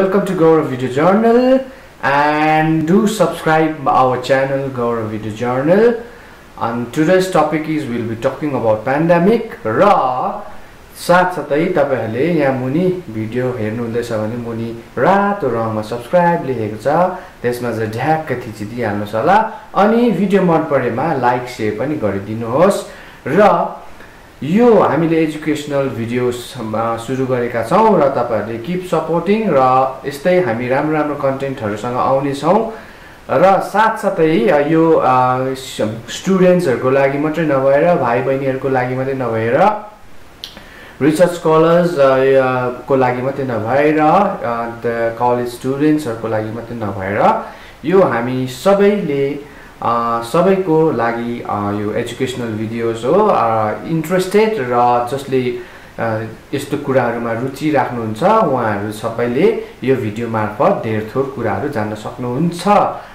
welcome to Gaurav Video Journal and do subscribe our channel Gaurav Video Journal and today's topic is we'll be talking about pandemic र साथसाथै तपाईँहरूले यहाँ मुनि video हेर्नुहुँदैछ भने मुनि रातो रङमा सब्सक्राइब लेखेको छ त्यसमा चाहिँ ढ्याक्क थिचिदिइहाल्नुहोस् होला अनि भिडियो मन परेमा लाइक सेयर पनि गरिदिनुहोस् र यो हामीले एजुकेसनल भिडियोस सुरु गरेका छौँ र तपाईँहरूले किप सपोर्टिङ र यस्तै हामी राम्रो राम्रो कन्टेन्टहरूसँग आउनेछौँ र साथसाथै यो स्टुडेन्ट्सहरूको लागि मात्रै नभएर भाइ बहिनीहरूको लागि मात्रै नभएर रिसर्च स्कलर्स को लागि मात्रै नभएर अन्त कलेज स्टुडेन्ट्सहरूको लागि मात्रै नभएर यो हामी सबैले सबैको लागि यो एजुकेसनल भिडियोज हो। इन्ट्रेस्टेड र जसले यस्तो कुराहरूमा रुचि राख्नुहुन्छ उहाँहरू सबैले यो भिडियो मार्फत धेर थोर कुराहरू जान्न सक्नुहुन्छ।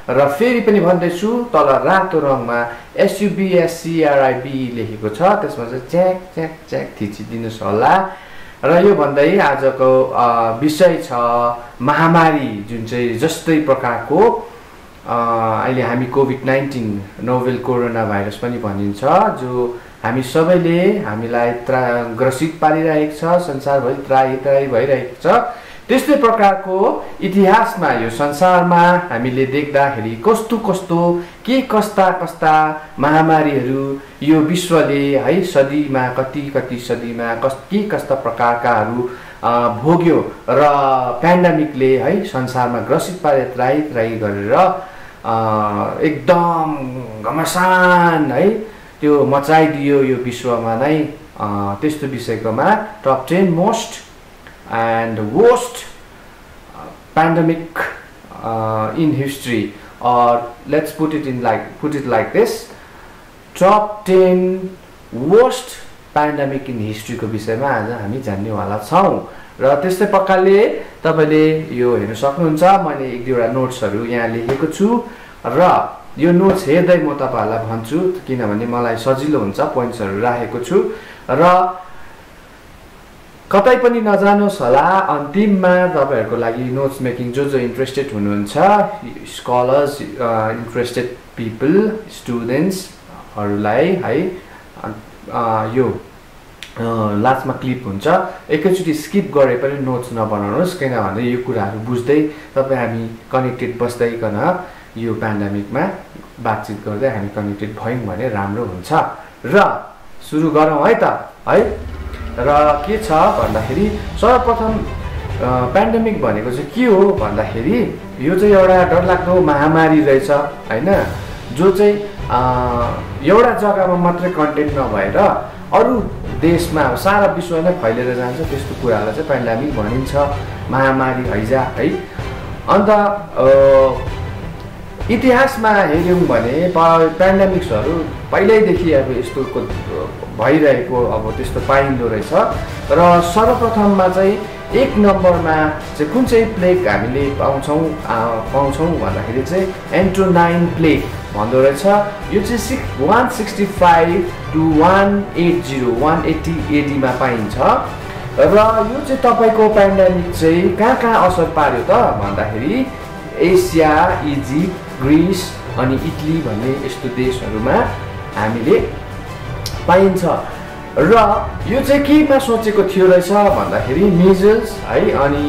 र फेरि पनि भन्दैछु तल रातो रङमा एसयुबिएससिआरआइबी लेखेको छ। त्यसमा चाहिँ च्याक च्याक च्याक थिचिदिनुहोस् होला। र यो भन्दै आजको विषय छ महामारी जुन चाहिँ जस्तै प्रकारको अहिले हामी COVID nineteen novel corona virus पनि भनिन्छ जो हामी सबैले हामीलाई त्रा ग्रसित पारिरहेको छ संसारभरि त्राही त्राही भइरहेको छ। त्यस्तै प्रकारको इतिहासमा यो संसारमा हामीले देख्दाखेरि कस्तो कस्तो के कस्ता कस्ता महामारीहरू यो विश्वले है सदीमा कति कति सदीमा कस के कस्ता प्रकारकाहरू भोग्यो र पेन्डामिकले है संसारमा ग्रसित पारे त्राही त्राही गरेर एकदम घमासान है? त्यो मचाइदियो यो विश्वमा नै त्यस्तो विषयकोमा top ten most and worst pandemic in history or let's put it in like put it like this top ten worst pandemic in हिस्ट्रीको विषयमा आज हामी जान्नेवाला छौँ। र त्यस्तै प्रकारले तपाईँले यो हेर्नु सक्नुहुन्छ मैले एक दुईवटा नोट्सहरू यहाँ लेखेको छु। र यो नोट्स हेर्दै म तपाईँहरूलाई भन्छु किनभने मलाई सजिलो हुन्छ पोइन्ट्सहरू राखेको छु। र कतै पनि नजानुहोस् होला अन्तिममा तपाईँहरूको लागि नोट्स मेकिङ जो जो इन्ट्रेस्टेड हुनुहुन्छ स्कलर्स इन्ट्रेस्टेड पिपल स्टुडेन्ट्सहरूलाई है यो लास्टमा क्लिप हुन्छ। एकैचोटि स्किप गरे पनि नोट्स नबनाउनुहोस् किनभने यो कुराहरू बुझ्दै तपाईँ हामी कनेक्टेड बस्दैकन यो पेन्डामिकमा बातचित गर्दै हामी कनेक्टेड भयौँ भने राम्रो हुन्छ। र सुरु गरौँ है त है? र के छ भन्दाखेरि सर्वप्रथम पेन्डामिक भनेको चाहिँ के हो भन्दाखेरि यो चाहिँ एउटा डरलाग्दो महामारी रहेछ होइन? जो चाहिँ एउटा जग्गामा मात्रै कन्टेन्ट नभएर अरू देशमा सारा विश्व नै फैलिएर जान्छ त्यस्तो कुरालाई चाहिँ पेन्डामिक भनिन्छ महामारी हैजा है। अन्त इतिहासमा हेऱ्यौँ भने पेन्डामिक्सहरू पहिल्यैदेखि अब यस्तो भइरहेको अब त्यस्तो पाइँदो रहेछ। र सर्वप्रथममा चाहिँ एक नम्बरमा चाहिँ कुन चाहिँ प्लेग हामीले पाउँछौँ पाउँछौँ भन्दाखेरि चाहिँ एन्ट्रोनाइन प्लेग भन्दो रहेछ। यो चाहिँ six one sixty five to one eight zero one eighty एडीमा पाइन्छ। र यो चाहिँ तपाईँको पेन्डामिक चाहिँ कहाँ कहाँ असर पार्यो त? भन्दाखेरि एसिया इजिप्ट ग्रिस अनि इटली भन्ने यस्तो देशहरूमा हामीले पाइन्छ। र यो चाहिँ केमा सोचेको थियो रहेछ भन्दाखेरि मिजल्स है अनि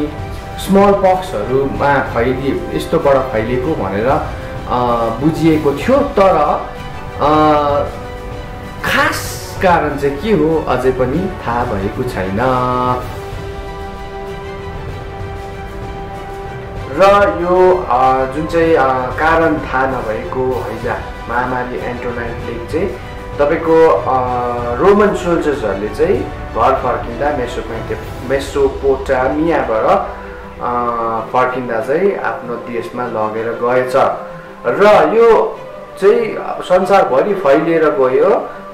स्मल पक्सहरूमा फैलिए यस्तोबाट फैलिएको भनेर बुझिएको थियो। तर खास कारण चाहिँ के हो? अझै पनि थाहा भएको छैन। र यो जुन चाहिँ कारण थाहा नभएको हैजा महामारी एन्टोनाइन प्लेग चाहिँ तपाईँको रोमन सोल्जर्सहरूले चाहिँ घर फर्किँदा मेसोपोटे मेसोपोटामियाबाट फर्किँदा चाहिँ आफ्नो देशमा लगेर गएछ। र यो चाहिँ संसारभरि फैलिएर गयो।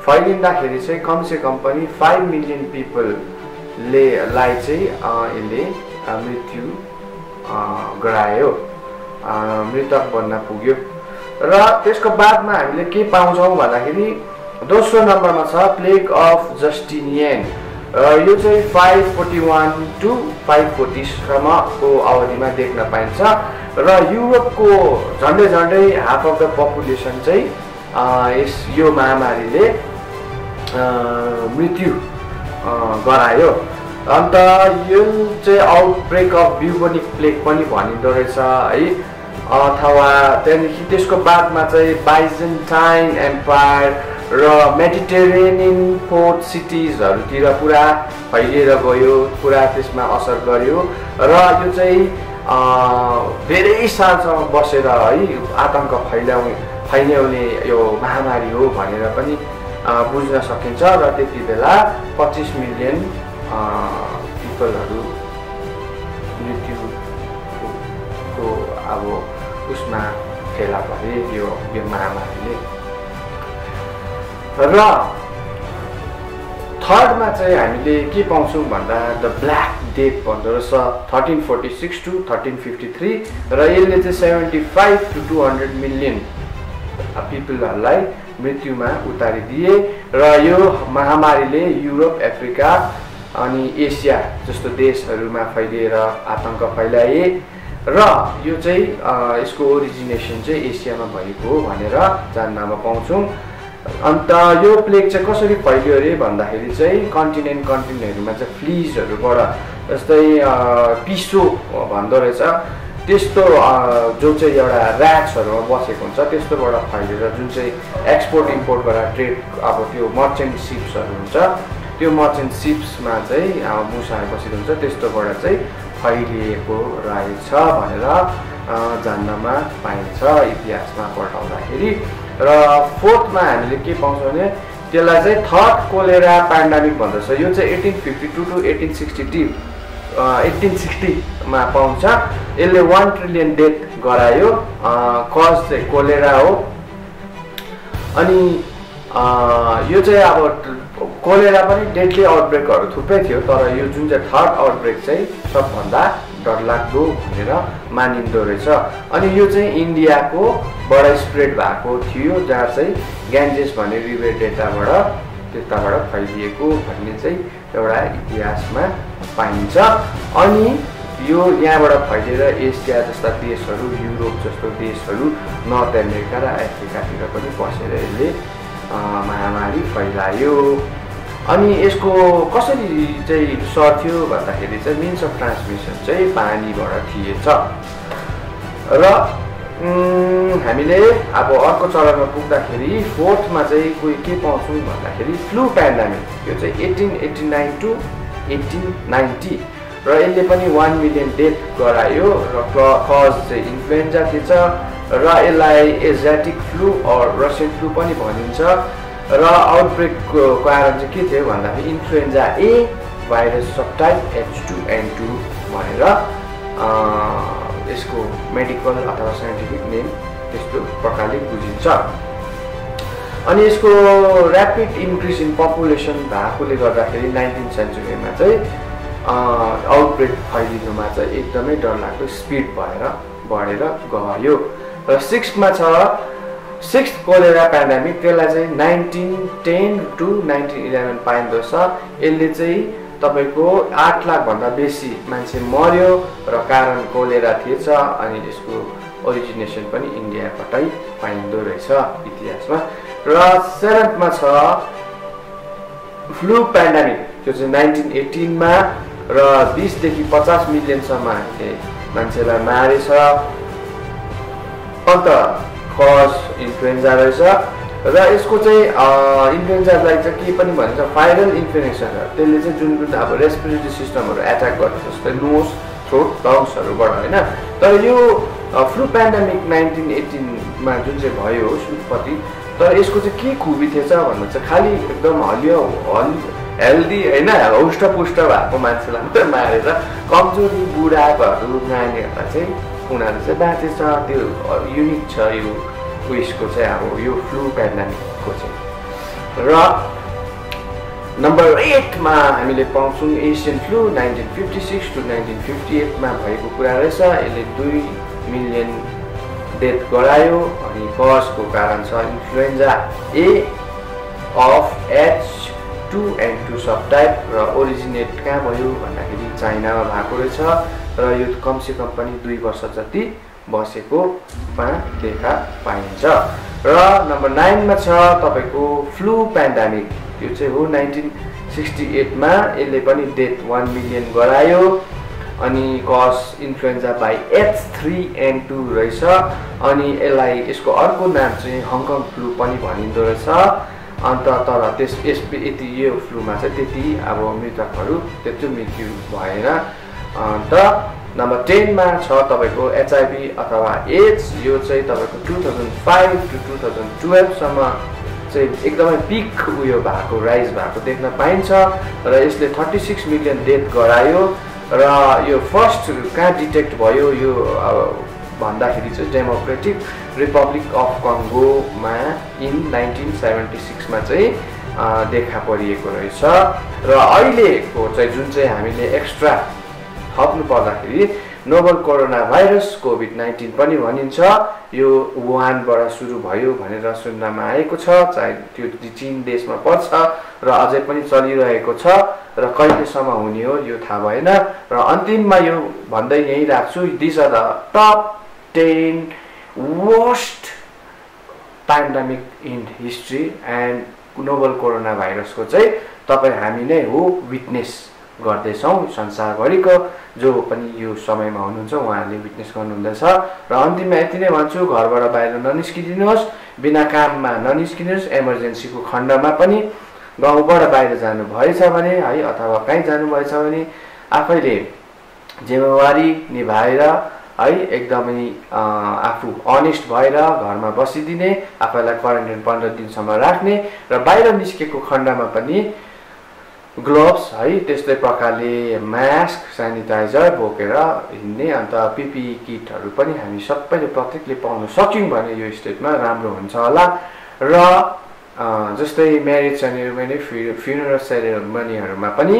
फैलिँदाखेरि चाहिँ कमसेकम पनि फाइभ मिलियन पिपलले लाई चाहिँ यसले मृत्यु गरायो। मृतक बन्न पुग्यो। र त्यसको बादमा हामीले के पाउँछौँ भन्दाखेरि दोस्रो नम्बरमा छ प्लेग अफ जस्टिनियन यो चाहिँ five forty one to five फोर्टीसम्मको अवधिमा देख्न पाइन्छ। र युरोपको झन्डै झन्डै हाफ अफ द पपुलेसन चाहिँ यस यो महामारीले मृत्यु गरायो। अन्त यो चाहिँ आउटब्रेक अफ ब्युबोनिक प्लेग पनि भनिँदो रहेछ है। अथवा त्यहाँदेखि त्यसको बादमा चाहिँ बाइजेन्टाइन एम्पायर र मेडिटेरेनियन पोर्ट सिटिजहरूतिर पुरा फैलिएर गयो पुरा त्यसमा असर गर्यो। र यो चाहिँ धेरै सालसम्म बसेर है आतङ्क फैलाउने फैल्याउने यो महामारी हो भनेर पनि बुझ्न सकिन्छ र त्यति बेला पच्चिस मिलियन पिपलहरू मृत्युको अब उसमा फेला परे यो यो महामारीले। र थर्डमा चाहिँ हामीले के पाउँछौँ भन्दा द ब्ल्याक डेथ भन्दो रहेछ thirteen forty six to thirteen fifty three र यसले चाहिँ seventy five to two hundred million पिपलहरूलाई मृत्युमा उतारिदिए र यो महामारीले युरोप अफ्रिका अनि एसिया जस्तो देशहरूमा फैलिएर आतङ्क फैलाए र यो चाहिँ यसको ओरिजिनेसन चाहिँ एसियामा भएको हो भनेर जान्नमा पाउँछौँ। अन्त यो प्लेग चाहिँ कसरी फैलियो अरे भन्दाखेरि चाहिँ कन्टिनेन्ट कन्टिनेन्टहरूमा चाहिँ फ्लिजहरूबाट जस्तै पिसो भन्दो रहेछ। त्यस्तो जो चाहिँ एउटा ऱ्याट्सहरूमा बसेको हुन्छ त्यस्तोबाट फैलिएर जुन चाहिँ एक्सपोर्ट इम्पोर्टबाट ट्रेड अब त्यो मर्चेन्ट सिप्सहरू हुन्छ त्यो मर्चेन्ट सिप्समा चाहिँ मुसाहरू बसेको हुन्छ त्यस्तोबाट चाहिँ फैलिएको रहेछ भनेर जान्नमा पाइन्छ इतिहासमा पल्टाउँदाखेरि। र फोर्थमा हामीले के पाउँछौँ भने त्यसलाई चाहिँ थर्ड कोलेरा पेन्डामिक भन्दछ। यो चाहिँ eighteen fifty two to eighteen sixty T eighteen सिक्सटीमा पाउँछ। यसले वान ट्रिलियन डेथ गरायो। कज चाहिँ कोलेरा हो। अनि यो चाहिँ अब कोलेरा पनि डेडली आउटब्रेकहरू थुप्रै थियो तर यो जुन चाहिँ थर्ड आउटब्रेक चाहिँ सबभन्दा डरलाग्दो भनेर मानिँदो रहेछ। अनि यो चाहिँ इन्डियाको बाट स्प्रेड भएको थियो जहाँ चाहिँ ग्यान्जेस भन्ने रिभर डेटाबाट त्यताबाट फैलिएको भन्ने चाहिँ एउटा इतिहासमा पाइन्छ। अनि यो यहाँबाट फैलिएर एसिया जस्ता देशहरू युरोप जस्तो देशहरू नर्थ अमेरिका र अफ्रिकातिर पनि बसेर यसले महामारी फैलायो। अनि यसको कसरी चाहिँ सर्थ्यो भन्दाखेरि चाहिँ मिन्स अफ ट्रान्समिसन चाहिँ पानीबाट थिएछ। र हामीले अब अर्को चरणमा पुग्दाखेरि फोर्थमा चाहिँ कोही के पाउँछौँ भन्दाखेरि फ्लु पेन्डामिक यो चाहिँ eighteen eighty nine to eighteen ninety र यसले पनि वान मिलियन डेथ गरायो र कज चाहिँ इन्फ्लुएन्जा थिएछ र यसलाई Asiatic flu or Russian flu पनि भनिन्छ। र आउटब्रेकको कारण चाहिँ के थियो भन्दाखेरि influenza A virus subtype H two N two भनेर यसको मेडिकल अथवा साइन्टिफिक नेम त्यस्तो प्रकारले बुझिन्छ। अनि यसको ऱ्यापिड इन्क्रिज इन पपुलेसन भएकोले गर्दाखेरि नाइन्टिन सेन्चुरीमा चाहिँ आउटब्रेक फैलिनुमा चाहिँ एकदमै डरलाग्दो स्पिड भएर बढेर गयो। र सिक्समा छ सिक्स कोलेरा पेन्डामिक त्यसलाई चाहिँ nineteen ten to nineteen eleven पाइँदो छ। यसले चाहिँ तपाईँको आठ लाखभन्दा बेसी मान्छे मर्यो र कारण कोलेरा थिएछ अनि यसको ओरिजिनेसन पनि इन्डियाबाटै पाइँदो रहेछ इतिहासमा। र सेभेन्थमा छ फ्लु पेन्डामिक त्यो चाहिँ नाइन्टिन एटिनमा र बिसदेखि पचास मिलियनसम्म मान्छेलाई मारेछ अन्त कज इन्फ्लुएन्जा रहेछ। र यसको चाहिँ इन्फ्लुएन्जालाई चाहिँ के पनि भनिन्छ भाइरल इन्फ्लुएन्सन त्यसले चाहिँ जुन जुन अब रेस्पिरेटरी सिस्टमहरू एट्याक गर्छ जस्तै नोज थ्रोट लङ्सहरूबाट होइन? तर यो फ्लु पेन्डामिक नाइन्टिन एटिनमा जुन चाहिँ भयो सुत्पत्ति तर यसको चाहिँ के खुबी थिएछ भन्दा चाहिँ खालि एकदम हलियो हल हेल्दी होइन हुष्टपुष्ट भएको मान्छेलाई मात्रै मारेर कमजोरी बुढाहरू नानीहरूलाई चाहिँ उनीहरू चाहिँ बाँचेछ त्यो युनिक छ यो उयसको चाहिँ अब यो फ्लु पेन्डामिकको चाहिँ। र नम्बर एटमा हामीले पाउँछौँ Asian flu nineteen fifty six to nineteen fifty एटमा भएको कुरा रहेछ। यसले दुई मिलियन डेथ गरायो अनि कजको कारण छ influenza A of H two N two subtype र ओरिजिनेट कहाँ भयो भन्दाखेरि चाइनामा भएको रहेछ र यो कमसेकम पनि दुई वर्ष जति बसेकोमा देखा पाइन्छ। र नम्बर नाइनमा छ तपाईँको फ्लू पेन्डामिक यो चाहिँ हो नाइन्टिन सिक्सटी एटमा यसले पनि डेथ वान मिलियन गरायो। अनि cause influenza by H three N two रहेछ। अनि यसलाई यसको अर्को नाम चाहिँ हङकङ फ्लू पनि भनिँदो रहेछ। अन्त तर त्यस यस यति यो फ्लूमा चाहिँ त्यति अब मृतकहरू त्यत्रो मृत्यु भएन। अन्त नम्बर टेनमा छ तपाईँको एचआइभी अथवा एड्स यो चाहिँ तपाईँको two thousand five to two thousand टुवेल्भसम्म चाहिँ एकदमै पिक उयो भएको राइज भएको देख्न पाइन्छ। र यसले थर्टी सिक्स मिलियन डेथ गरायो। र यो फर्स्ट कहाँ डिटेक्ट भयो यो भन्दाखेरि चाहिँ डेमोक्रेटिक रिपब्लिक अफ कङ्गोमा इन नाइन्टिन सेभेन्टी सिक्समा चाहिँ देखा परिएको रहेछ। र अहिलेको चाहिँ जुन चाहिँ हामीले एक्स्ट्रा थप्नु पर्दाखेरि novel corona virus COVID nineteen पनि भनिन्छ। यो वुहानबाट सुरु भयो भनेर सुन्नमा आएको छ। चाहे त्यो चिन देशमा पर्छ र अझै पनि चलिरहेको छ र कहिलेसम्म हुने हो यो थाहा भएन र अन्तिममा यो भन्दै यहीँ राख्छु। This are the top ten worst pandemic in history and novel corona भाइरसको चाहिँ तपाईँ हामी नै हो विटनेस गर्दैछौँ संसारभरिको। जो पनि यो समयमा हुनुहुन्छ उहाँहरूले विटनेस गर्नुहुँदैछ। र अन्तिममा यति नै भन्छु घरबाट बाहिर ननिस्किदिनुहोस् बिना काममा ननिस्किनुहोस् एमर्जेन्सीको खण्डमा पनि गाउँबाट बाहिर जानु भएछ भने है अथवा कहीँ जानुभएछ भने आफैले जिम्मेवारी निभाएर है एकदमै आफू अनेस्ट भएर घरमा बसिदिने आफैलाई क्वारेन्टाइन पन्ध्र दिनसम्म राख्ने र बाहिर निस्केको खण्डमा पनि ग्लोभ्स है त्यस्तै प्रकारले मास्क सेनिटाइजर बोकेर हिँड्ने अन्त पिपी किटहरू पनि हामी सबैले प्रत्येकले पाउन सक्यौँ भने यो स्टेटमा राम्रो हुन्छ होला। र जस्तै म्यारिज सेरेमनी फ्युनरल सेरेमनीहरूमा पनि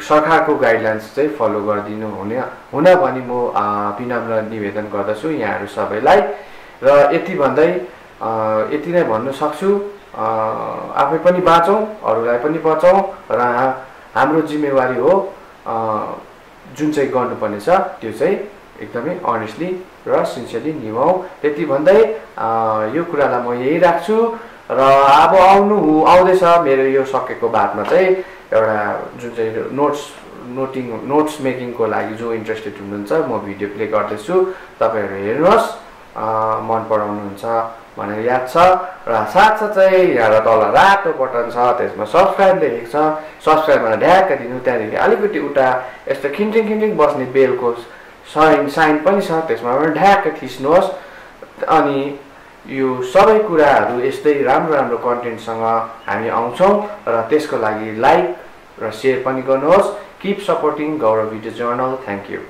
सरकारको गाइडलाइन्स चाहिँ फलो गरिदिनु हुने हुन भनी म विनम्र निवेदन गर्दछु यहाँहरू सबैलाई। र यति भन्दै यति नै भन्नु सक्छु। आफै पनि बाँचौँ अरूलाई पनि बचाउँ र हाम्रो जिम्मेवारी हो जुन चाहिँ गर्नुपर्ने छ त्यो चाहिँ एकदमै अनेस्टली र सिन्सियरली निभाउँ। त्यति भन्दै यो कुरालाई म यही राख्छु र अब आउनु आउँदैछ मेरो यो सकेको बादमा चाहिँ एउटा जुन चाहिँ नोट्स नोटिङ नोट्स मेकिङको लागि जो इन्ट्रेस्टेड हुनुहुन्छ म भिडियो प्ले गर्दैछु। तपाईँहरू हेर्नुहोस्। मन पराउनुहुन्छ भनेर याद छ र साथसाथै यहाँ तल रातो बटन छ त्यसमा सब्सक्राइब लेखेको छ। सब्सक्राइबमा ढ्याक्क दिनु त्यहाँदेखि अलिकति उता यस्तो खिन्टिङ खिन्टिङ बस्ने बेलको साइन साइन पनि छ त्यसमा पनि ढ्याक्क थिच्नुहोस्। अनि यो सबै कुराहरू यस्तै राम्रो राम्रो कन्टेन्टसँग हामी आउँछौँ र त्यसको लागि लाइक र सेयर पनि गर्नुहोस्। Keep supporting Gaurav video journal thank you